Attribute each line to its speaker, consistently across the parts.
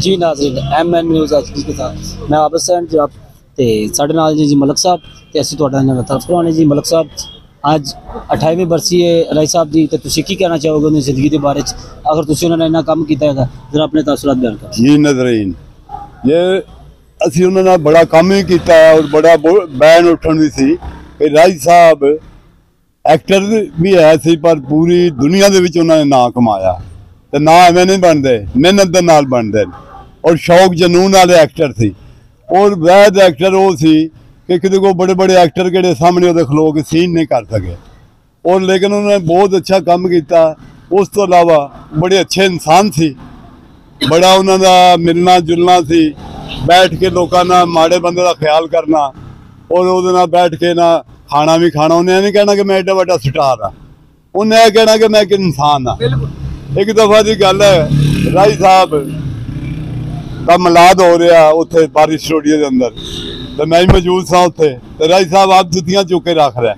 Speaker 1: ਜੀ ਨਾਜ਼ਰੀਨ MN news HD ਕੇ ਸਾਥ ਮੈਂ ਆਬਦ ਸੈਨ ਜਵਾਬ ਤੇ ਸਾਡੇ ਨਾਲ ਜੀ ਜੀ ਮਲਕ ਸਾਹਿਬ ਤੇ ਅਸੀਂ ਤੁਹਾਡਾ ਨਾਲ ਤਰਫ ਕਰਵਾਉਣੇ ਜੀ। ਮਲਕ ਸਾਹਿਬ, ਅੱਜ 28ਵੀਂ ਬਰਸੀ ਹੈ ਰਾਈ ਸਾਹਿਬ ਦੀ ਤੇ ਤੁਸੀਂ ਕੀ ਕਹਿਣਾ ਚਾਹੋਗੇ ਉਹਨਾਂ ਦੀ ਜ਼ਿੰਦਗੀ ਦੇ ਬਾਰੇ ਚ? ਅਗਰ ਤੁਸੀਂ ਉਹਨਾਂ ਨਾਲ ਇੰਨਾ ਕੰਮ ਕੀਤਾ ਹੈਗਾ, ਜਰਾ ਆਪਣੇ ਤਸਵੀਰਾਂ ਬਿਆਨ ਕਰੋ।
Speaker 2: ਜੀ ਨਜ਼ਰੀਨ ਇਹ ਅਸੀਂ ਉਹਨਾਂ ਨਾਲ ਬੜਾ ਕੰਮ ਹੀ ਕੀਤਾ ਔਰ ਬੜਾ ਬੈਨ ਉੱਠਣ ਦੀ ਸੀ ਕਿ ਰਾਜ ਸਾਹਿਬ ਐਕਟਰ ਵੀ ਹੈ ਸੀ, ਪਰ ਪੂਰੀ ਦੁਨੀਆ ਦੇ ਵਿੱਚ ਉਹਨਾਂ ਨੇ ਨਾਂ ਕਮਾਇਆ। ਤੇ ਨਾ ਐਵੇਂ ਨਹੀਂ ਬਣਦੇ, ਮਿਹਨਤ ਦੇ ਨਾਲ ਬਣਦੇ ਔਰ ਸ਼ੌਕ ਜਨੂਨ ਵਾਲੇ ਐਕਟਰ ਸੀ। ਔਰ ਵੈਦ ਐਕਟਰ ਉਹ ਸੀ ਕਿ ਕਿਤੇ ਕੋ ਬੜੇ ਬੜੇ ਐਕਟਰ ਕਿਹੜੇ ਸਾਹਮਣੇ ਉਹਦੇ ਖਲੋ ਕੇ ਸੀਨ ਨਹੀਂ ਕਰ ਸਕੇ। ਔਰ ਲੇਕਿਨ ਉਹਨਾਂ ਨੇ ਬਹੁਤ ਅੱਛਾ ਕੰਮ ਕੀਤਾ। ਉਸ ਤੋਂ ਇਲਾਵਾ ਬੜੇ ਅੱਛੇ ਇਨਸਾਨ ਸੀ। ਬੜਾ ਉਹਨਾਂ ਦਾ ਮਿਲਣਾ ਜੁਲਣਾ ਸੀ। ਬੈਠ ਕੇ ਲੋਕਾਂ ਨਾਲ ਮਾੜੇ ਬੰਦੇ ਦਾ ਖਿਆਲ ਕਰਨਾ। ਔਰ ਉਹਦੇ ਨਾਲ ਬੈਠ ਕੇ ਨਾ ਖਾਣਾ ਵੀ ਖਾਣਾ। ਉਹਨੇ ਇਹ ਨਹੀਂ ਕਹਿਣਾ ਕਿ ਮੈਂ ਐਡਾ ਵੱਡਾ ਸਟਾਰ ਆ ਉਹਨੇ ਇਹ ਕਹਿਣਾ ਕਿ ਮੈਂ ਇੱਕ ਇਨਸਾਨ ਆ ਇੱਕ ਦਫਾ ਦੀ ਗੱਲ ਹੈ, ਰਾਈ ਸਾਹਿਬ ਦਾ ਮਲਾਦ ਹੋ ਰਿਹਾ ਉੱਥੇ ਬਾਰਿਸ਼ ਸਟੂਡੀਓ ਦੇ ਅੰਦਰ। ਤੇ ਮੈਂ ਵੀ ਮੌਜੂਦ ਸਾਂ ਉੱਥੇ, ਤੇ ਰਾਈ ਸਾਹਿਬ ਆਪ ਜੁੱਤੀਆਂ ਚੁੱਕ ਕੇ ਰੱਖ ਰਿਹਾ।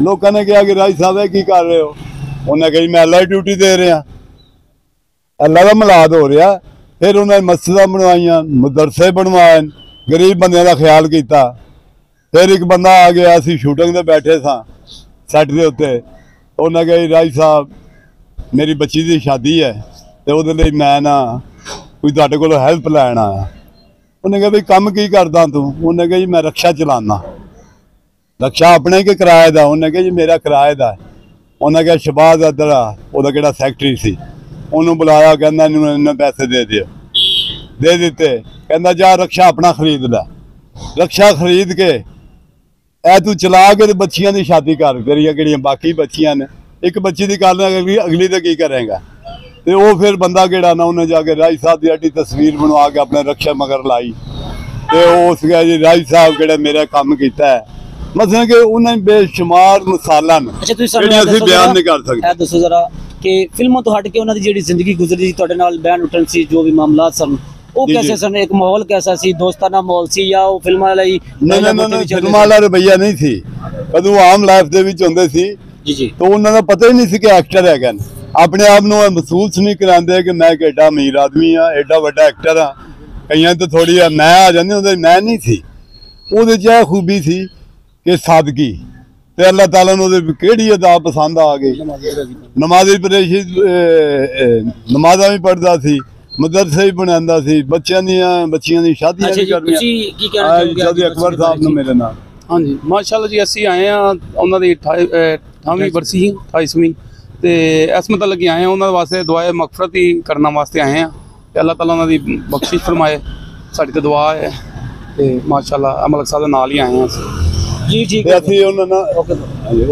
Speaker 2: ਲੋਕਾਂ ਨੇ ਕਿਹਾ ਕਿ ਰਾਈ ਸਾਹਿਬ ਇਹ ਕੀ ਕਰ ਰਹੇ ਹੋ? ਉਹਨੇ ਕਹੀ ਮੈਂ ਅੱਲਾ ਡਿਊਟੀ ਦੇ ਰਿਹਾ। ਅੱਲਾ ਦਾ ਮਲਾਦ ਹੋ ਰਿਹਾ। ਫਿਰ ਉਹਨਾਂ ਨੇ ਮਸਜਿਦਾਂ ਬਣਵਾਈਆਂ, ਮਦਰਸੇ ਬਣਵਾਏ, ਗਰੀਬ ਬੰਦਿਆਂ ਦਾ ਖਿਆਲ ਕੀਤਾ। ਫਿਰ ਇੱਕ ਬੰਦਾ ਆ ਗਿਆ, ਅਸੀਂ ਸ਼ੂਟਿੰਗ ਤੇ ਬੈਠੇ ਸਾਂ ਸੈੱਟ ਦੇ ਉੱਤੇ। ਉਹਨਾਂ ਕਹੇ ਰਾਜ ਸਾਹਿਬ ਮੇਰੀ ਬੱਚੀ ਦੀ ਸ਼ਾਦੀ ਹੈ ਤੇ ਉਹਦੇ ਲਈ ਮੈਂ ਨਾ ਕੋਈ ਤੁਹਾਡੇ ਕੋਲ ਹੈਲਪ ਲੈਣ ਆਇਆ। ਉਹਨੇ ਕਿਹਾ ਵੀ ਕੰਮ ਕੀ ਕਰਦਾ ਤੂੰ? ਉਹਨੇ ਕਿਹਾ ਜੀ ਮੈਂ ਰਕਸ਼ਾ ਚਲਾਉਂਦਾ। ਰਕਸ਼ਾ ਆਪਣੇ ਕਿ ਕਿਰਾਏ ਦਾ, ਉਹਨੇ ਕਿਹਾ ਜੀ ਮੇਰਾ ਕਿਰਾਏ ਦਾ ਉਹਨੇ ਕਿਹਾ ਸ਼ਬਾਜ਼ ਅਦਰਾ ਉਹਦਾ ਕਿਹੜਾ ਸੈਕਟਰੀ ਸੀ। ਉਹਨੂੰ ਬੁਲਾਇਆ, ਕਹਿੰਦਾ ਇਹਨੂੰ ਇੰਨੇ ਪੈਸੇ ਦੇ ਦਿਓ। ਦੇ ਦਿੱਤੇ। ਕਹਿੰਦਾ ਜਾ ਰਕਸ਼ਾ ਆਪਣਾ ਖਰੀਦ ਲੈ। ਰਕਸ਼ਾ ਖਰੀਦ ਕੇ ਐ ਤੂੰ ਚਲਾ ਕੇ ਤੇ ਬੱਚੀਆਂ ਦੀ ਸ਼ਾਦੀ ਕਰ। ਤੇਰੀਆਂ ਕਿਹੜੀਆਂ ਬਾਕੀ ਬੱਚੀਆਂ ਨੇ? ਇੱਕ ਬੱਚੀ ਦੀ ਕਰ ਲੈ ਅਗਲੀ ਅਗਲੀ ਤੇ ਕੀ ਕਰੇਗਾ? ਤੇ ਉਹ ਫਿਰ ਬੰਦਾ ਕਿਹੜਾ ਨਾ ਉਹਨੇ ਜਾ ਕੇ ਰਾਜ ਸਾਹਿਬ ਦੀ ਅੱਡੀ ਤਸਵੀਰ ਬਣਵਾ ਕੇ ਆਪਣੇ ਰਕਸ਼ਾ ਮਗਰ ਲਾਈ। ਤੇ ਉਸ ਗਿਆ ਜੀ ਰਾਜ ਸਾਹਿਬ ਕਿਹੜਾ ਮੇਰਾ ਕੰਮ ਕੀਤਾ ਹੈ? ਮਤਲਬ ਕਿ ਉਹਨਾਂ ਨੇ ਬੇਸ਼ੁਮਾਰ ਮਿਸਾਲਾਂ ਨੇ
Speaker 1: ਅੱਛਾ ਤੁਸੀਂ ਸਾਨੂੰ
Speaker 2: ਅਸੀਂ ਬਿਆਨ ਨਹੀਂ ਕਰ ਸਕਦੇ।
Speaker 1: ਇਹ ਦੱਸੋ ਜ਼ਰਾ ਕਿ ਫਿਲਮਾਂ ਤੋਂ ਹਟ ਕੇ ਉਹਨਾਂ ਦੀ ਜਿਹੜੀ ਜ਼ਿੰਦਗੀ ਗੁਜ਼ਰੀ ਸੀ ਤੁਹਾਡੇ ਨਾਲ ਬਿਆਨ ਉੱਠਣ ਸੀ ਜੋ ਵੀ ਮਾਮਲਾਤ ਸਨ ਉਹ ਕੈਸੇ। ਸਨ? ਇੱਕ ਮਾਹੌਲ ਕੈਸਾ ਸੀ? ਦੋਸਤਾਨਾ ਮਾਹੌਲ ਸੀ ਜਾਂ ਉਹ ਫਿਲਮਾਂ ਲਈ
Speaker 2: ਨਹੀਂ ਨਹੀਂ ਨਹੀਂ ਫਿਲਮਾਂ ਵਾਲਾ ਰਵਈਆ ਨਹੀਂ ਸੀ। ਕਦੋਂ ਆਮ ਲਾਈਫ ਦੇ ਵਿੱਚ ਹੁੰਦੇ ਸੀ
Speaker 1: ਜੀ ਜੀ।
Speaker 2: ਤਾਂ ਉਹਨਾਂ ਦਾ ਪਤਾ ਹੀ ਨਹੀਂ ਸੀ ਕਿ ਐਕਟਰ ਹੈਗਾ। ਆਪਣੇ ਆਪ ਨੂੰ ਮਹਿਸੂਸ ਨਹੀਂ ਕਰਾਉਂਦੇ ਕਿ ਮੈਂ ਇੱਕ ਐਡਾ ਅਮੀਰ ਆਦਮੀ ਆ ਐਡਾ ਵੱਡਾ ਐਕਟਰ ਆ ਕਈਆਂ ਤੇ ਥੋੜੀ ਮੈਂ ਆ ਜਾਂਦੀ ਉਹਦੇ ਮੈਂ ਨਹੀਂ ਸੀ। ਉਹਦੇ 'ਚ ਇਹ ਖੂਬੀ ਸੀ ਕਿ ਸਾਦਗੀ। ਤੇ ਅੱਲਾਹ ਤਾਲਾ ਨੂੰ ਉਹਦੇ ਕਿਹੜੀ ਅਦਾ ਪਸੰਦ ਆ ਗਈ? ਨਮਾਜ਼ੀ ਪਰੇਸ਼ੀ ਨਮਾਜ਼ਾਂ ਵੀ ਪੜਦਾ ਸੀ ਮਦਰਸੇ ਵੀ ਬਣਾਉਂਦਾ ਸੀ ਬੱਚਿਆਂ ਦੀਆਂ ਬੱਚੀਆਂ ਦੀ ਸ਼ਾਦੀਆਂ ਵੀ
Speaker 1: ਜੀ
Speaker 2: ਕਰਨੀਆਂ
Speaker 1: ਤੁਸੀਂ ਕੀ ਕਹਿਣਾ ਚਾਹੋਗੇ
Speaker 2: ਅਕਬਰ ਸਾਹਿਬ ਨੂੰ ਮੇਰੇ ਨਾਲ।
Speaker 3: ਹਾਂਜੀ ਮਾਸ਼ਾਅੱਲਾ ਜੀ ਅਸੀਂ ਆਏ ਆ ਉਹਨਾਂ ਦੀ 28ਵੀਂ ਬਰਸੀ 28ਵੀਂ ਤੇ ਇਸ ਮਤਲਬ ਕਿ ਆਏ ਆ ਉਹਨਾਂ ਵਾਸਤੇ ਦੁਆਏ ਮਗਫਰਤ ਹੀ ਕਰਨ ਵਾਸਤੇ ਆਏ ਆ ਤੇ ਅੱਲਾਹ ਤਾਲਾ ਉਹਨਾਂ ਦੀ ਬਖਸ਼ਿਸ਼ ਫਰਮਾਏ ਸਾਡੀ ਤੇ ਦੁਆ ਹੈ। ਤੇ ਮਾਸ਼ਾਅੱਲਾ ਅਮਲਕ ਸਾਹਿਬ ਦੇ ਨਾਲ ਹੀ ਆਏ ਆ ਅਸੀਂ।
Speaker 1: ਜੀ ਠੀਕ
Speaker 2: ਅਸੀਂ ਉਹਨਾਂ ਨਾਲ
Speaker 1: ਓਕੇ